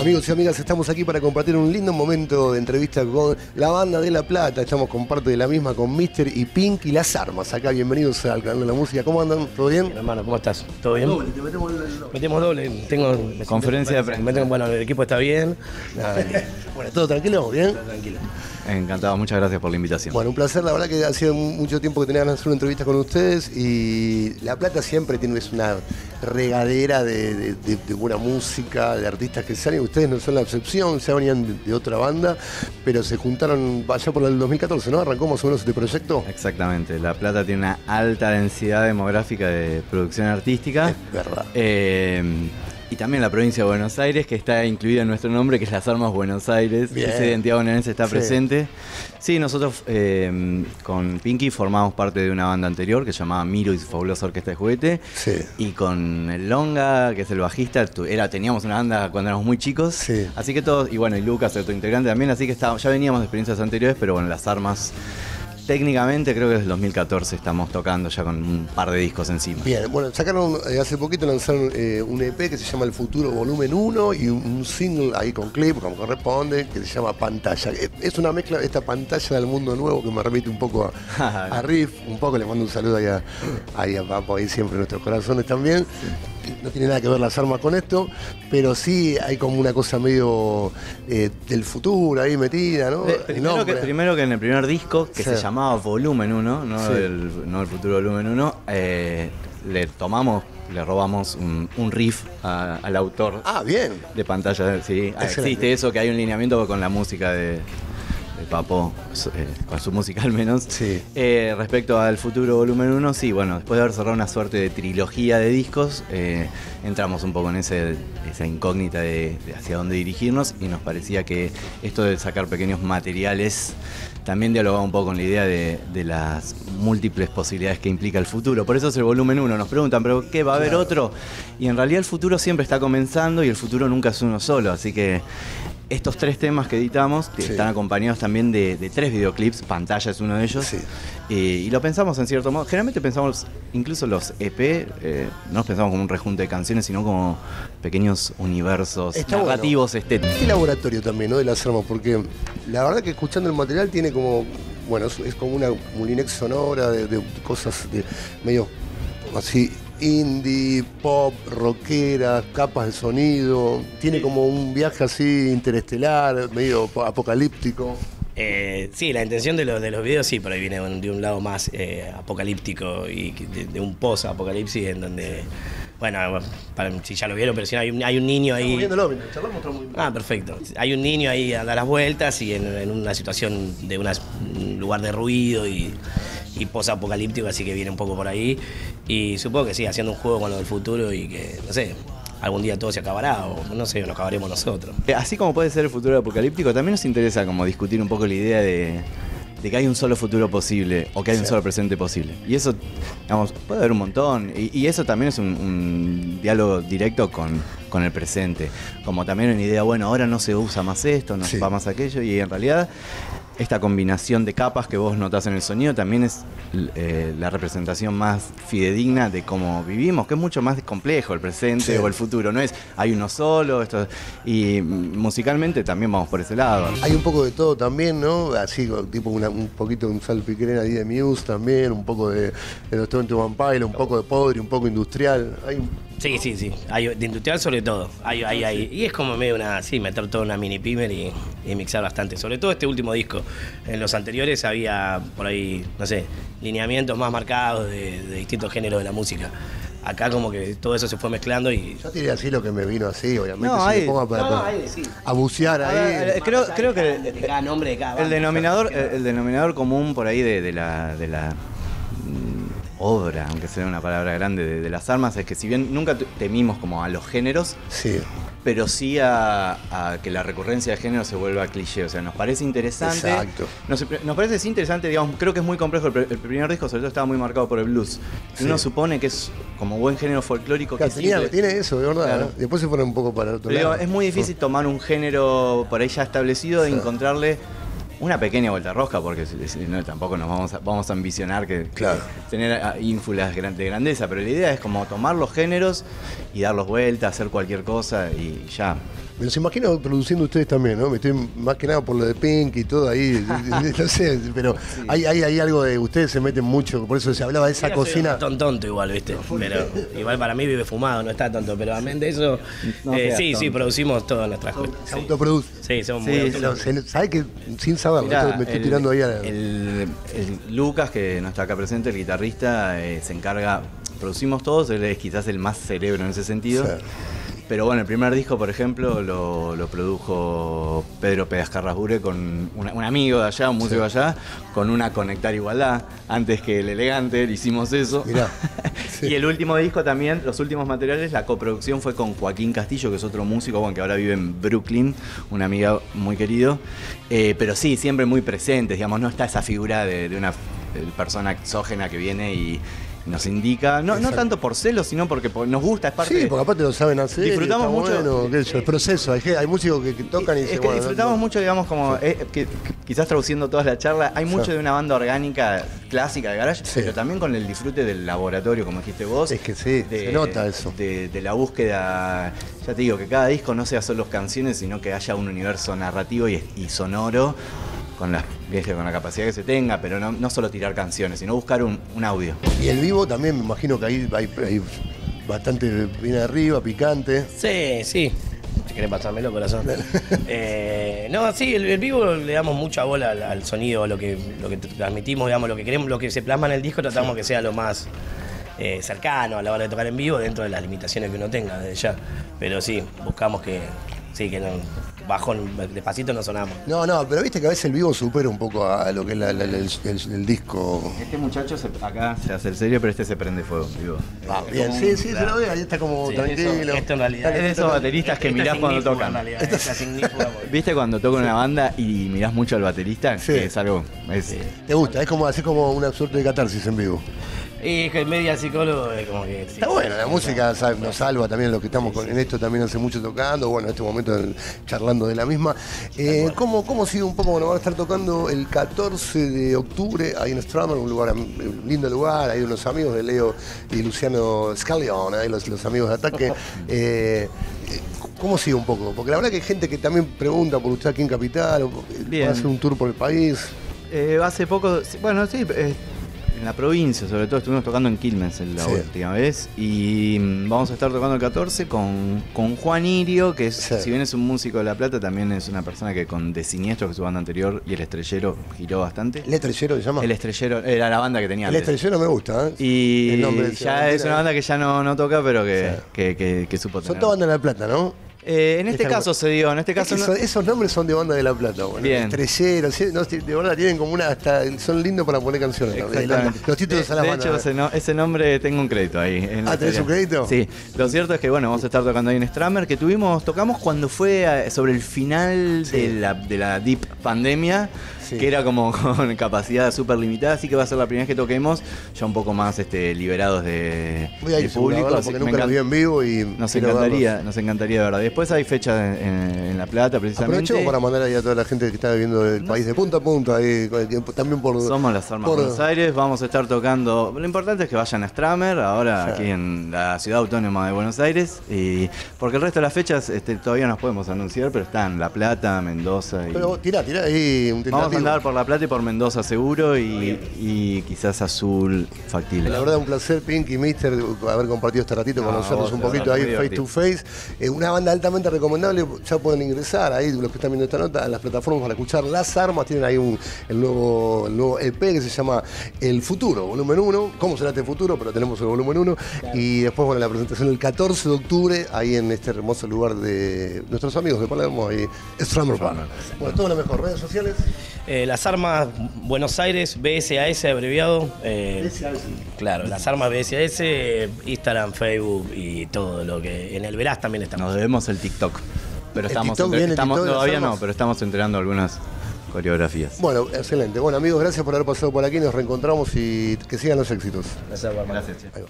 Amigos y amigas, estamos aquí para compartir un lindo momento de entrevista con la banda de La Plata. Estamos con parte de la misma, con Mister y Pink y las armas. Acá, bienvenidos al canal de la música. ¿Cómo andan? ¿Todo bien? Hermano, ¿cómo estás? ¿Todo bien? Doble, te metemos el- Metemos doble. Tengo me Conferencia de prensa. tengo- bueno, el equipo está bien. Nada, Bueno, ¿todo tranquilo? ¿Bien? tranquilo. Encantado, muchas gracias por la invitación. Bueno, un placer. La verdad que hacía mucho tiempo que tenía ganas de hacer una entrevista con ustedes y La Plata siempre tiene es una regadera de, de- de- de buena música, de artistas que salen. Ustedes no son la excepción, se venían de, otra banda, pero se juntaron allá por el 2014, ¿no? Arrancó más o menos este proyecto. Exactamente, La Plata tiene una alta densidad demográfica de producción artística. Es verdad. Eh, y también la provincia de Buenos Aires, que está incluida en nuestro nombre, que es Las Armas Buenos Aires. Bien. Esa identidad bonaerense está Sí. presente. Sí, nosotros eh, con Pinky formamos parte de una banda anterior que se llamaba Miro y su fabulosa orquesta de juguete. Sí. Y con el Longa, que es el bajista, tu- era, teníamos una banda cuando éramos muy chicos. Sí. Así que todos, y bueno, y Lucas, otro integrante también, así que estábamos- ya veníamos de experiencias anteriores, pero bueno, las armas, técnicamente creo que desde el 2014 estamos tocando ya con un par de discos encima. Bien, bueno, sacaron eh, hace poquito lanzaron eh, un EP que se llama El Futuro Volumen 1 y un, un single ahí con clip, como corresponde, que se llama Pantalla. Eh, Es una mezcla de esta pantalla del mundo nuevo que me remite un poco a, a Riff, un poco le mando un saludo ahí a, ahí a Papo, ahí siempre en nuestros corazones también. No tiene nada que ver las armas con esto, pero sí hay como una cosa medio eh, del futuro ahí metida, ¿no? Eh, primero, que, primero que en el primer disco, que Sí. se llamaba Volumen 1, no, Sí. el, no el futuro Volumen 1, eh, le tomamos, le robamos un, un riff a- al autor Ah, bien. de pantalla. Sí, Excelente. existe eso, que hay un lineamiento con la música de, de Papo, su- eh, con su música al menos. Sí. Eh, respecto al futuro volumen 1, sí, bueno, después de haber cerrado una suerte de trilogía de discos, eh, entramos un poco en ese, esa incógnita de, de hacia dónde dirigirnos y nos parecía que esto de sacar pequeños materiales también dialogaba un poco con la idea de, de las múltiples posibilidades que implica el futuro. Por eso es el volumen 1. Nos preguntan, ¿pero qué? ¿Va a haber Claro. otro? Y en realidad el futuro siempre está comenzando y el futuro nunca es uno solo. Así que estos tres temas que editamos que Sí. están acompañados también de, de tres videoclips. Pantalla es uno de ellos. Sí. Eh, y lo pensamos en cierto modo. Generalmente pensamos, incluso los EP, eh, no los pensamos como un rejunte de canciones, sino como pequeños universos Está bueno. narrativos, estéticos. Qué laboratorio también, ¿no? De las armas, porque la verdad que escuchando el material tiene como, bueno, es, es como una mulinex sonora de, de cosas de medio así indie, pop, rockera, capas de sonido, tiene como un viaje así interestelar, medio po- apocalíptico. Eh, sí, la intención de, los de los videos sí, por ahí viene de un lado más eh, apocalíptico y de, de un post-apocalipsis en donde, bueno, para- si ya lo vieron, pero si no, hay un, hay un niño ahí. Viéndolo, charlamos, Ah, perfecto. Hay un niño ahí a dar las vueltas y en, en una situación de una- un lugar de ruido y, y post-apocalíptico, así que viene un poco por ahí. Y supongo que sí, haciendo un juego con lo del futuro y que, no sé, algún día todo se acabará o no sé, lo acabaremos nosotros. Eh, Así como puede ser el futuro apocalíptico, también nos interesa como discutir un poco la idea de, de que hay un solo futuro posible o que hay un Sí. solo presente posible. Y eso, digamos, puede haber un montón. Y, y eso también es un, un diálogo directo con, con el presente. Como también una idea, bueno, ahora no se usa más esto, no Sí. se va más aquello. Y en realidad, esta combinación de capas que vos notás en el sonido también es eh, la representación más fidedigna de cómo vivimos, que es mucho más complejo el presente Sí. o el futuro. No es, hay uno solo, esto, y musicalmente también vamos por ese lado. Hay un poco de todo también, ¿no? Así, tipo una- un poquito de un salpicrén ahí de Muse también, un poco de, de los 21 Vampire, un poco de Podri, un poco industrial. Hay un- Sí, sí, sí. Hay, de industrial sobre todo. Hay, hay, hay. Y es como medio una. Sí, meter toda una mini pimer y, y mixar bastante. Sobre todo este último disco. En los anteriores había por ahí, no sé, lineamientos más marcados de, de distintos géneros de la música. Acá como que todo eso se fue mezclando y. Yo tiré así lo que me vino así, obviamente. No, si me hay- pongo a, para- No, no, hay de sí. a bucear ahí. ver, eh, creo, creo que De cada nombre de cada el banda. denominador, el, el denominador común por ahí de, de la, de la obra, aunque sea una palabra grande, de, de las armas, es que si bien nunca te- temimos como a los géneros, Sí, pero sí a, a que la recurrencia de género se vuelva cliché. O sea, nos parece interesante. Exacto. Nos, nos parece interesante, digamos, creo que es muy complejo. El, primer disco, sobre todo, estaba muy marcado por el blues. Sí. Uno supone que es como buen género folclórico Claro, que tenía- tiene eso, de verdad. Claro. ¿no? Después se fueron un poco para el otro Pero digo, lado. es muy difícil tomar un género por ahí ya establecido e Sí. encontrarle una pequeña vuelta rosca, porque no, tampoco nos vamos a, vamos a ambicionar que, tener ínfulas de grandeza, pero la idea es como tomar los géneros y darlos vuelta, hacer cualquier cosa y ya. Me los imagino produciendo ustedes también, ¿no? Me estoy más que nada por lo de Pink y todo ahí. no sé, pero hay, hay, hay algo de. Ustedes se meten mucho, por eso se hablaba de esa Mira, soy cocina. un tonto igual, ¿viste? Pero igual para mí vive fumado, no está tonto. Pero amén de eso, No eh, sí, sí, producimos todas nuestras cosas. Se Sí, autoproduce. sí somos Sí, muy ¿Sabes que Sin saberlo, Mirá, me estoy el- tirando ahí a la. el- el Lucas, que no está acá presente, el guitarrista, eh, se encarga. Producimos todos, él es quizás el más cerebro en ese sentido. Sí. Pero bueno, el primer disco, por ejemplo, lo, lo produjo Pedro Pedascarrasbure con una- un amigo de allá, un músico de allá, con una Conectar Igualdad. Antes que el Elegante, le hicimos eso. Mirá, sí. Y el último disco también, los últimos materiales, la coproducción fue con Joaquín Castillo, que es otro músico, bueno, que ahora vive en Brooklyn, un amigo muy querido. Eh, pero sí, siempre muy presente, digamos, no está esa figura de, de una persona exógena que viene y nos indica, no, no tanto por celos, sino porque por- nos gusta, es parte Sí, de- porque aparte lo saben hacer. Disfrutamos está mucho- Bueno, qué sé yo, el proceso. Hay, hay músicos que, que tocan y es dicen, que bueno, disfrutamos no- mucho, digamos, como eh, que, quizás traduciendo toda la charla, hay mucho Sí. de una banda orgánica clásica de garage, Sí. pero también con el disfrute del laboratorio, como dijiste vos. Es que sí, se nota eso. De, de la búsqueda, ya te digo, que cada disco no sea solo canciones, sino que haya un universo narrativo y, y sonoro. Con la, con la capacidad que se tenga, pero no, no solo tirar canciones, sino buscar un, un audio. Y el vivo también, me imagino que ahí hay, hay bastante bien arriba, picante. Sí, sí. Si querés pasármelo, corazón. Eh, no, sí, el, el vivo le damos mucha bola al, al sonido, a lo que, lo que transmitimos, digamos, lo que queremos, lo que se plasma en el disco, tratamos que sea lo más eh, cercano a la hora de tocar en vivo, dentro de las limitaciones que uno tenga desde ya. Pero sí, buscamos que, sí, que no, bajón, despacito no sonamos. No, no, pero viste que a veces el vivo supera un poco a lo que es la- la- la- el, el- el disco. Este muchacho se- acá se hace el serio, pero este se prende fuego, digo. Ah, bien, sí, sí, se lo ve, ahí está como Sí, tranquilo. eso- esto en realidad Es de esos bateristas que mirás cuando tocan. en realidad, es ¿Viste cuando toca una banda y mirás mucho al baterista? Sí. Que es algo. Es, Te gusta, es como así como una suerte de catarsis en vivo. Y es que media psicólogo es como que. sí, Está bueno, la sí, música nos salva también los que estamos con- en esto también hace mucho tocando, bueno, en este momento charlando de la misma. Eh, ¿cómo, ¿Cómo sigue un poco? Bueno, van a estar tocando el 14 de octubre ahí en Stramer, un lugar, un lindo lugar, hay unos amigos de Leo y Luciano Scallion, ahí los, los amigos de Ataque. Eh, ¿Cómo sigue un poco? Porque la verdad que hay gente que también pregunta por usted aquí en Capital, o, hacer un tour por el país. Eh, hace poco, sí, bueno, sí, eh, en la provincia, sobre todo, estuvimos tocando en Quilmes la Sí. última vez. Y mm, vamos a estar tocando el 14 con, con Juan Irio, que es, Sí. si bien es un músico de La Plata, también es una persona que con De Siniestro, que es su banda anterior, y El Estrellero giró bastante. ¿El estrellero se llama? El Estrellero era la banda que tenía El antes. estrellero me gusta, ¿eh? Y El nombre de ya es una banda que ya no, no toca, pero que, Sí. que, que- que supo Son tener. todas bandas de La Plata, ¿no? Eh, en este caso se dio, en este Es caso que no- son- esos nombres son de banda de La Plata, bueno. Bien. Estrelleros, no, de verdad tienen como una hasta son lindos para poner canciones. Los títulos de, a las de hecho, ese, no- ese nombre tengo un crédito ahí. la Ah, ¿tenés un crédito? Sí. Lo cierto es que, bueno, vamos a estar tocando ahí en Stramer, que tuvimos, tocamos cuando fue eh, sobre el final Sí. de, la, de la deep pandemia, Sí. que era como con capacidad súper limitada, así que va a ser la primera vez que toquemos, ya un poco más este, liberados de, Voy a ir público. así porque que me nunca vi en vivo y Nos encantaría, verlos. nos encantaría, de verdad. Después hay fechas en, en La Plata, precisamente. Para mandar ahí a toda la gente que está viendo el país de punta a punta, ahí, con el tiempo, también por... Somos las Armas por- Buenos Aires, vamos a estar tocando. Lo importante es que vayan a Stramer, ahora Sí. aquí en la ciudad autónoma de Buenos Aires. Y porque el resto de las fechas este, todavía no las podemos anunciar, pero están La Plata, Mendoza y. Pero tirá, tirá ahí un a andar por La Plata y por Mendoza seguro y, y quizás Azul factible. La verdad, un placer, Pink y Mister, haber compartido este ratito, No, conocernos un poquito ahí face to face. Eh, una banda altamente recomendable, ya pueden ingresar ahí, los que están viendo esta nota, a las plataformas para escuchar Las Armas. Tienen ahí un, el, nuevo, el nuevo EP que se llama El Futuro, volumen 1. ¿Cómo será este futuro? Pero tenemos el volumen 1. Y después, bueno, la presentación el 14 de octubre, ahí en este hermoso lugar de nuestros amigos de Palermo, ahí, Stramer Bar. Bueno, todo lo mejor. Redes sociales. Eh, las armas Buenos Aires, BSAS abreviado. eh, claro, las armas BSAS, Instagram, Facebook y todo lo que. En el Verás también estamos. Nos debemos el TikTok. Pero ¿El estamos, TikTok entre- viene, estamos- TikTok todavía no, pero estamos entrenando algunas coreografías. Bueno, excelente. Bueno, amigos, gracias por haber pasado por aquí. Nos reencontramos y que sigan los éxitos. Gracias, che. Ahí va.